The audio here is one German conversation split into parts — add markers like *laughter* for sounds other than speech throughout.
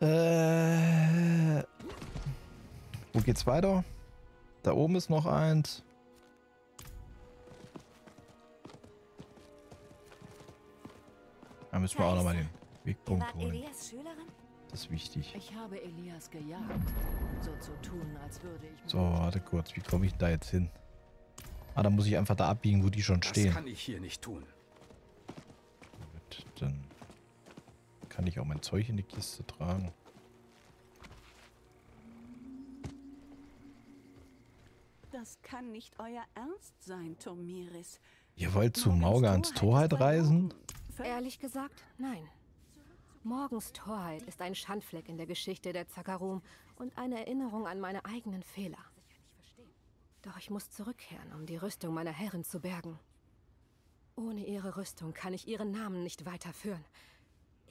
Äh, wo geht's weiter? Da oben ist noch eins. Da müssen wir auch nochmal den Wegpunkt holen. Das ist wichtig. Ich habe Elias gejagt. So zu tun, als würde ich... So, warte kurz. Wie komme ich da jetzt hin? Ah, dann muss ich einfach da abbiegen, wo die schon stehen. Das kann ich hier nicht tun. Gut, dann kann ich auch mein Zeug in die Kiste tragen. Das kann nicht euer Ernst sein, Tomiris. Ihr wollt zu Maugans Torheit reisen? Ehrlich gesagt, nein. Morgens Torheit ist ein Schandfleck in der Geschichte der Zakarum und eine Erinnerung an meine eigenen Fehler. Doch ich muss zurückkehren, um die Rüstung meiner Herren zu bergen. Ohne ihre Rüstung kann ich ihren Namen nicht weiterführen.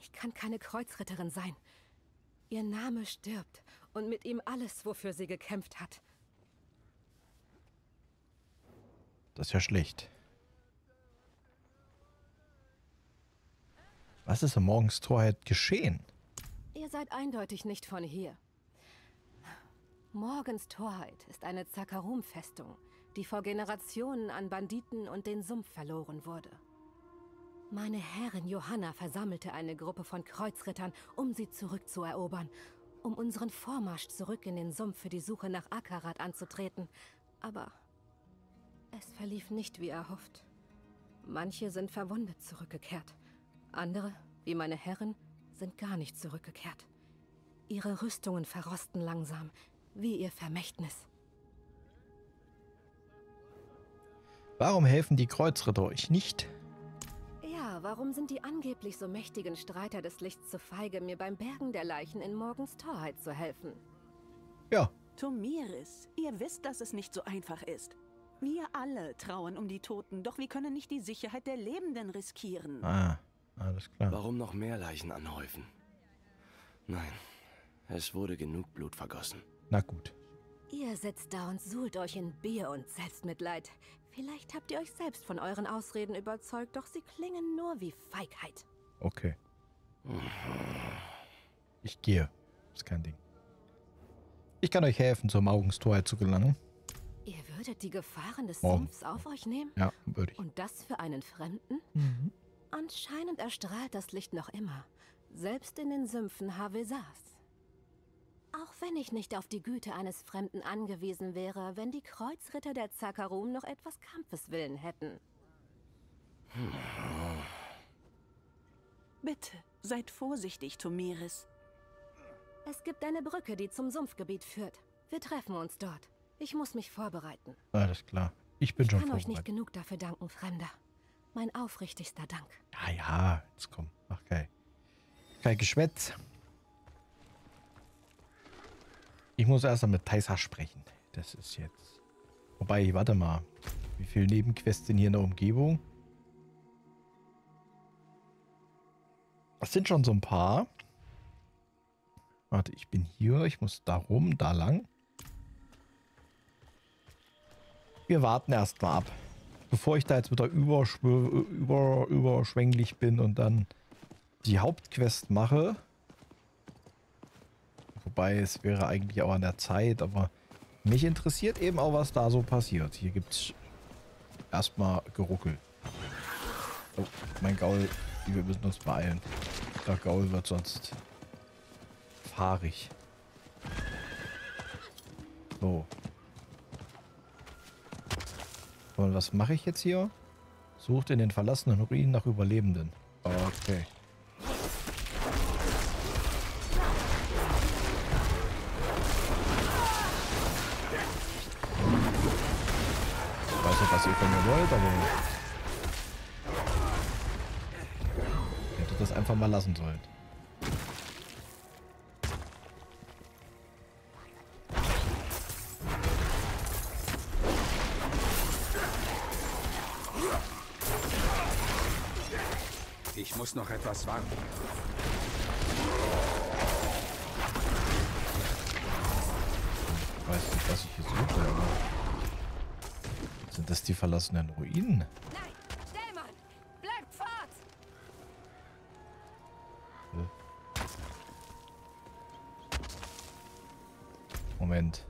Ich kann keine Kreuzritterin sein. Ihr Name stirbt und mit ihm alles, wofür sie gekämpft hat. Das ist ja schlecht. Was ist am Morgens Torheit geschehen? Ihr seid eindeutig nicht von hier. Morgens Torheit ist eine Zakarum-Festung, die vor Generationen an Banditen und den Sumpf verloren wurde. Meine Herrin Johanna versammelte eine Gruppe von Kreuzrittern, um sie zurückzuerobern, um unseren Vormarsch zurück in den Sumpf für die Suche nach Akarat anzutreten. Aber es verlief nicht wie erhofft. Manche sind verwundet zurückgekehrt. Andere, wie meine Herren, sind gar nicht zurückgekehrt. Ihre Rüstungen verrosten langsam, wie ihr Vermächtnis. Warum helfen die Kreuzritter euch nicht? Warum sind die angeblich so mächtigen Streiter des Lichts zu feige, mir beim Bergen der Leichen in Morgens Torheit zu helfen? Ja. Tomiris, ihr wisst, dass es nicht so einfach ist. Wir alle trauern um die Toten, doch wir können nicht die Sicherheit der Lebenden riskieren. Ah. Alles klar. Warum noch mehr Leichen anhäufen? Nein, es wurde genug Blut vergossen. Na gut. Ihr sitzt da und suhlt euch in Bier und Selbstmitleid. Vielleicht habt ihr euch selbst von euren Ausreden überzeugt, doch sie klingen nur wie Feigheit. Okay. Ich gehe. Ist kein Ding. Ich kann euch helfen, zur Maugenstorheit zu gelangen. Ihr würdet die Gefahren des Morgen. Sumpfs auf euch nehmen? Ja, würde ich. Und das für einen Fremden? Mhm. Anscheinend erstrahlt das Licht noch immer, selbst in den Sümpfen Havesas. Auch wenn ich nicht auf die Güte eines Fremden angewiesen wäre, wenn die Kreuzritter der Zakarum noch etwas Kampfeswillen hätten. Bitte, seid vorsichtig, Tomiris. Es gibt eine Brücke, die zum Sumpfgebiet führt. Wir treffen uns dort. Ich muss mich vorbereiten. Alles klar. Ich bin ich schon vorbereitet. Ich kann euch nicht genug dafür danken, Fremder. Mein aufrichtigster Dank. Ja, ja, jetzt komm. Ach, geil. Kein Geschwätz. Ich muss erst mal mit Taisa sprechen. Das ist jetzt... Wobei, warte mal. Wie viele Nebenquests sind hier in der Umgebung? Das sind schon so ein paar. Warte, ich bin hier. Ich muss da rum, da lang. Wir warten erstmal ab bevor ich da jetzt wieder über, überschwänglich bin und dann die Hauptquest mache. Wobei es wäre eigentlich auch an der Zeit, aber mich interessiert eben auch, was da so passiert. Hier gibt es erstmal Geruckel. Oh, mein Gaul, wir müssen uns beeilen. Der Gaul wird sonst fahrig. So, und was mache ich jetzt hier? Sucht in den verlassenen Ruinen nach Überlebenden. Okay. Wollt, aber... Ich hätte das einfach mal lassen sollen. muss noch etwas warten. sind das die verlassenen Ruinen? Nein, Stellmann, bleib fort! Äh. Moment.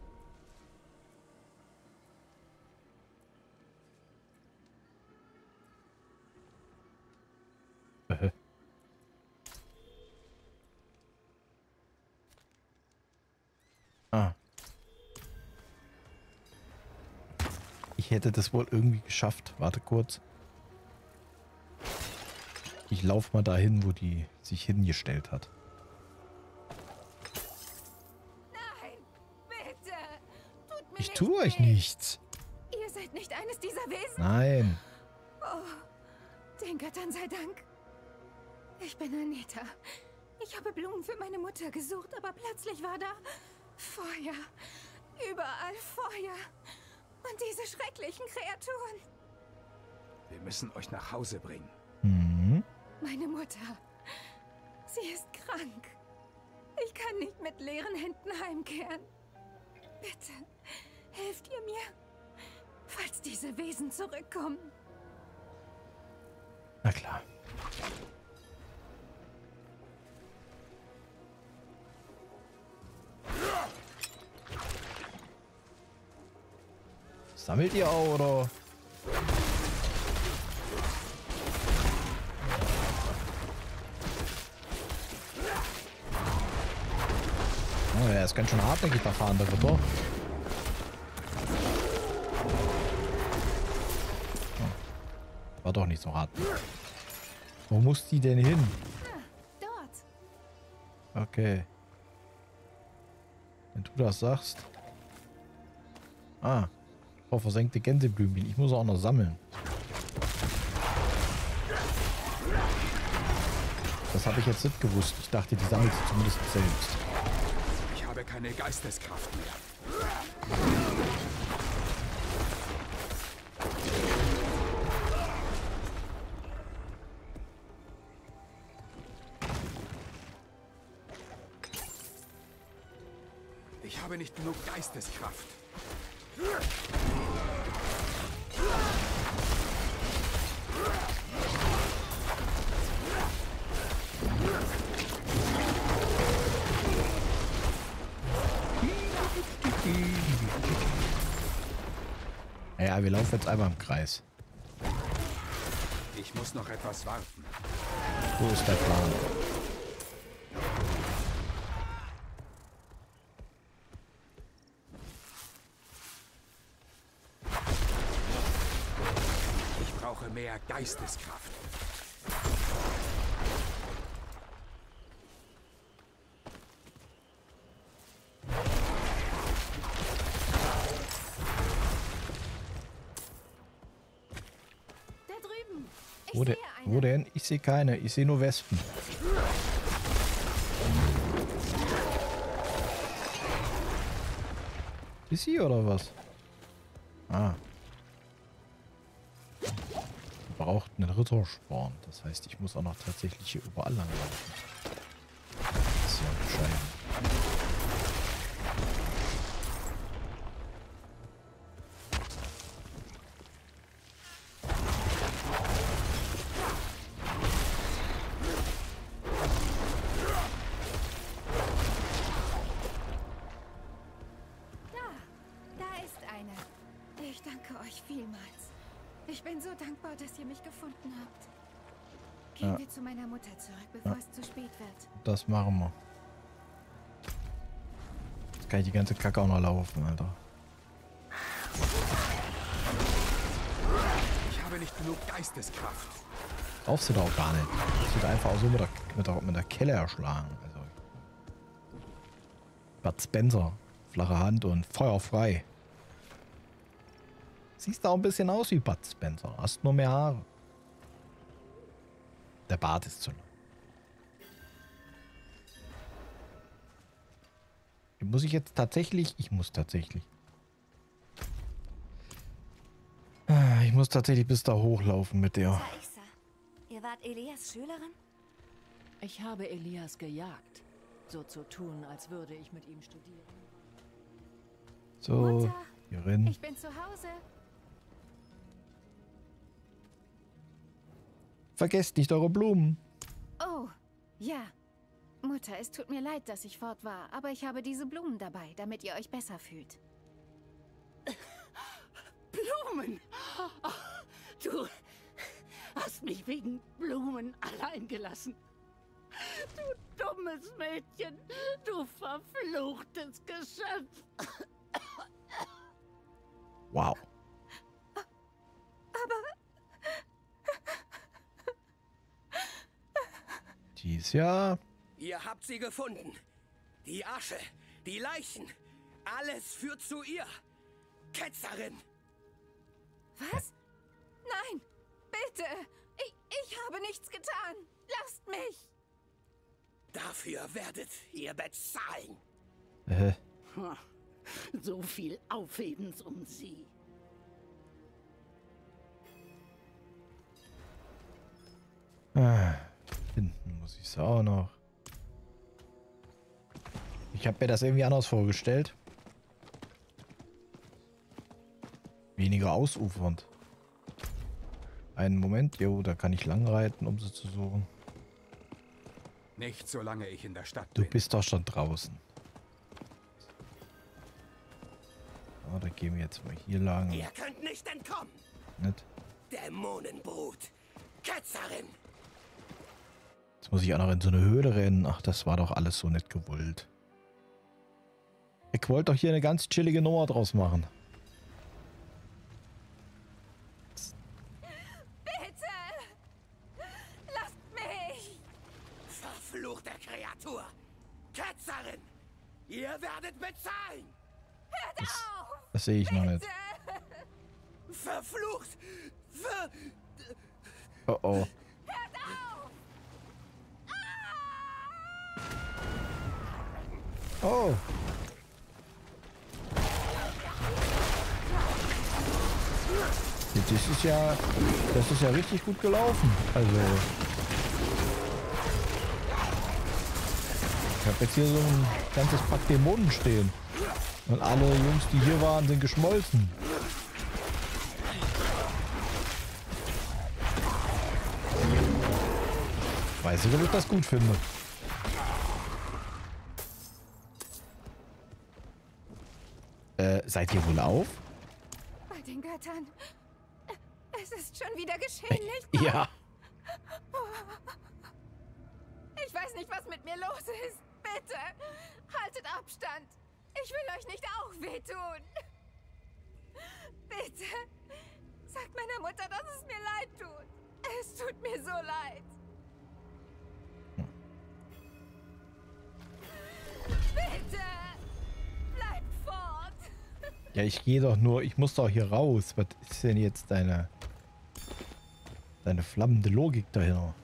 Ich hätte das wohl irgendwie geschafft. Warte kurz. Ich laufe mal dahin, wo die sich hingestellt hat. Nein, bitte. Tut mir Ich tue euch nichts. Ihr seid nicht eines dieser Wesen. Nein. Den Göttern sei Dank. Ich bin Anita. Ich habe Blumen für meine Mutter gesucht, aber plötzlich war da Feuer. Überall Feuer. Und diese schrecklichen Kreaturen. Wir müssen euch nach Hause bringen. Mhm. Meine Mutter. Sie ist krank. Ich kann nicht mit leeren Händen heimkehren. Bitte, helft ihr mir, falls diese Wesen zurückkommen. Na klar. Sammelt ihr auch, oder? Oh, er ist ganz schön hartnäckig, der fahrende Ritter. Oh. War doch nicht so hart. Wo muss die denn hin? Okay. Wenn du das sagst. Ah. Oh, versenkte Gänseblümchen. Ich muss auch noch sammeln. Das habe ich jetzt nicht gewusst. Ich dachte, die sammelt sie zumindest selbst. Ich habe keine Geisteskraft mehr. Ich habe nicht genug Geisteskraft. Ja, wir laufen jetzt einmal im Kreis. Ich muss noch etwas warten. So ist der Plan. Ich brauche mehr Geisteskraft. Ich sehe keine. Ich sehe nur Wespen. Ist sie oder was? Ah. Braucht einen Rittersporn. Das heißt, ich muss auch noch tatsächlich hier überall lang laufen. Das ist ja bescheiden. Gefunden habt. Gehen Ja. wir zu meiner Mutter zurück, bevor es zu spät wird. Das machen wir. Jetzt kann ich die ganze Kacke auch noch laufen, Alter. Ich habe nicht genug Geisteskraft. Brauchst du da auch gar nicht. Du da einfach auch so mit der, mit der, mit der Kelle erschlagen. Also. Bud Spencer. Flache Hand und Feuer frei. Siehst auch ein bisschen aus wie Bud Spencer. Hast nur mehr Haare. Der Bart ist zu lang. Muss ich jetzt tatsächlich... Ich muss tatsächlich... Ah, Ich muss tatsächlich bis da hochlaufen mit der. Ihr wart Elias Schülerin? Ich habe Elias gejagt. So zu tun, als würde ich mit ihm studieren. So, Mutter, hier rein. Ich bin zu Hause. Vergesst nicht eure Blumen. Oh, ja. Mutter, es tut mir leid, dass ich fort war, aber ich habe diese Blumen dabei, damit ihr euch besser fühlt. *laughs* Blumen! Oh, *laughs* du hast mich wegen Blumen allein gelassen. Du dummes Mädchen, du verfluchtes Geschöpf. Wow. Die ist ja... Ihr habt sie gefunden. Die Asche, die Leichen, alles führt zu ihr. Ketzerin! Was? Nein! Bitte! Ich, ich habe nichts getan! Lasst mich! Dafür werdet ihr bezahlen. Äh, So viel Aufhebens um sie. ah, muss ich auch noch. Ich habe mir das irgendwie anders vorgestellt. Weniger ausufernd. Einen Moment, jo, da kann ich lang reiten, um sie zu suchen. Nicht solange ich in der Stadt Du bin. bist doch schon draußen. Oh, da gehen wir jetzt mal hier lang. Ihr könnt nicht entkommen. Nicht? Dämonenbrut. Ketzerin. Jetzt muss ich auch noch in so eine Höhle rennen. Ach, das war doch alles so nicht gewollt. Ich wollte doch hier eine ganz chillige Nummer draus machen. Bitte! Lasst mich! Verfluchte Kreatur. Ketzerin. Ihr werdet bezahlen. Hört auf! Das sehe ich noch nicht. Verflucht. Ver Oh oh. Oh. Das ist ja, das ist ja richtig gut gelaufen. Also. Ich habe jetzt hier so ein ganzes Pack Dämonen stehen. Und alle Jungs, die hier waren, sind geschmolzen. Weiß nicht, ob ich das gut finde. Seid ihr wohl auf? Bei den Göttern. Es ist schon wieder geschehen, nicht? Ja. Ich weiß nicht, was mit mir los ist. Bitte, haltet Abstand. Ich will euch nicht auch wehtun. Bitte, sagt meiner Mutter, dass es mir leid tut. Es tut mir so leid. Ja, ich gehe doch nur, ich muss doch hier raus. Was ist denn jetzt deine, deine flammende Logik dahinter?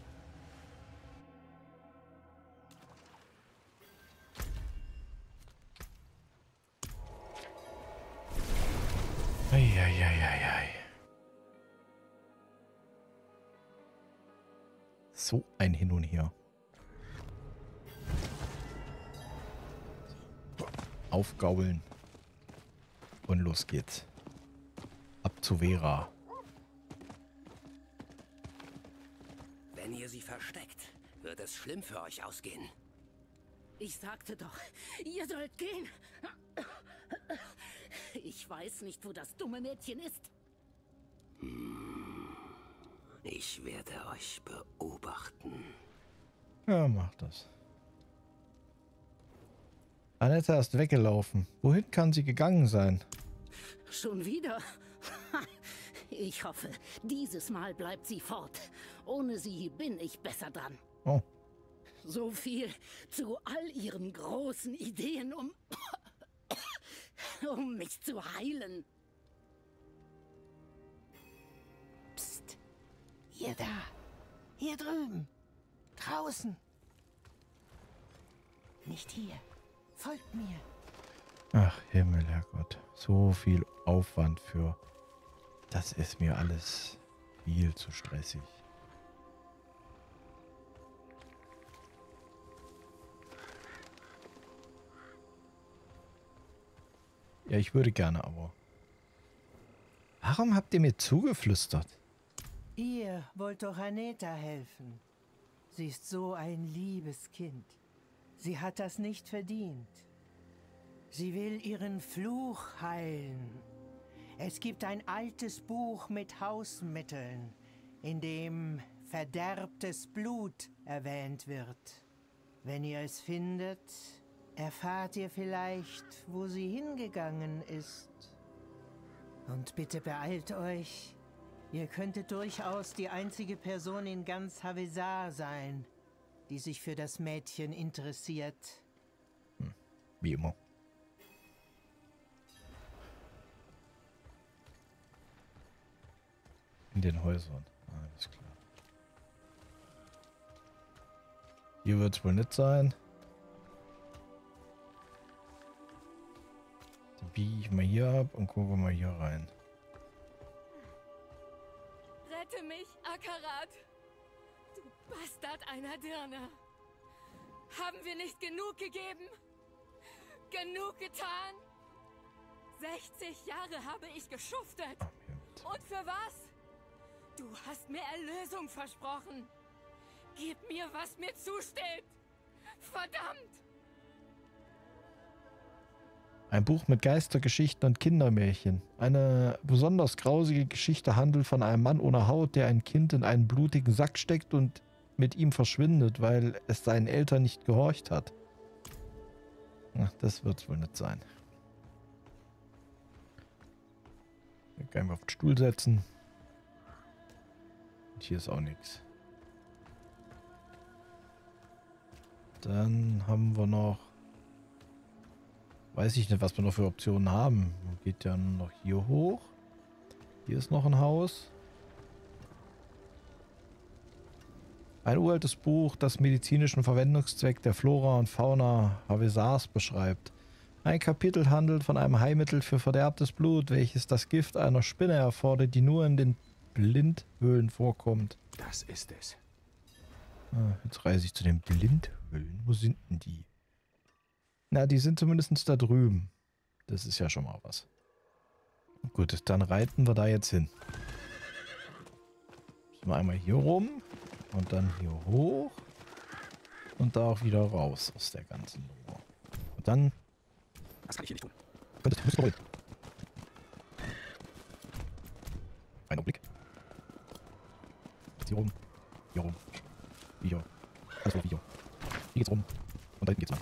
So ein Hin und Her. Aufgaulen. Und los geht's. Ab zu Vera. Wenn ihr sie versteckt, wird es schlimm für euch ausgehen. Ich sagte doch, ihr sollt gehen. Ich weiß nicht, wo das dumme Mädchen ist. Ich werde euch beobachten. Ja, mach das. Anetta ist weggelaufen. Wohin kann sie gegangen sein? Schon wieder? *laughs* Ich hoffe, dieses Mal bleibt sie fort. Ohne sie bin ich besser dran. Oh, So viel zu all ihren großen Ideen, um, um mich zu heilen. Psst. Ihr da. Hier drüben. Draußen. Nicht hier. Folgt mir. ach Himmel, Herrgott. So viel Aufwand für... Das ist mir alles viel zu stressig. Ja, ich würde gerne, aber... Warum habt ihr mir zugeflüstert? Ihr wollt doch Aneta helfen. Sie ist so ein liebes Kind. Sie hat das nicht verdient. Sie will ihren Fluch heilen. Es gibt ein altes Buch mit Hausmitteln, in dem verderbtes Blut erwähnt wird. Wenn ihr es findet, erfahrt ihr vielleicht, wo sie hingegangen ist. Und bitte beeilt euch. Ihr könntet durchaus die einzige Person in ganz Havesar sein, die sich für das Mädchen interessiert. Wie immer. In den Häusern. Alles klar. Hier wird es wohl nicht sein. Biege ich mal hier ab und gucke mal hier rein. Dirne! Haben wir nicht genug gegeben? Genug getan? 60 Jahre habe ich geschuftet. Und für was? Du hast mir Erlösung versprochen. Gib mir, was mir zusteht. Verdammt! Ein Buch mit Geistergeschichten und Kindermärchen. Eine besonders grausige Geschichte handelt von einem Mann ohne Haut, der ein Kind in einen blutigen Sack steckt und mit ihm verschwindet, weil es seinen Eltern nicht gehorcht hat. Ach, das wird wohl nicht sein. Ich kann auf den Stuhl setzen. Und hier ist auch nichts. Dann haben wir noch... Weiß ich nicht, was wir noch für Optionen haben. Man geht ja noch hier hoch. Hier ist noch ein Haus. Ein uraltes Buch, das medizinischen Verwendungszweck der Flora und Fauna Havesars beschreibt. Ein Kapitel handelt von einem Heilmittel für verderbtes Blut, welches das Gift einer Spinne erfordert, die nur in den Blindhöhlen vorkommt. Das ist es. Ah, jetzt reise ich zu den Blindhöhlen. Wo sind denn die? Na, die sind zumindest da drüben. Das ist ja schon mal was. Gut, dann reiten wir da jetzt hin. Müssen wir einmal hier rum und dann hier hoch und da auch wieder raus aus der ganzen Nummer. Und dann... Das kann ich hier nicht tun. Könntest, du rollen. Ein Augenblick. Hier rum. Hier rum. Hier. Alles hier. Hier geht's rum. Und da hinten geht's lang.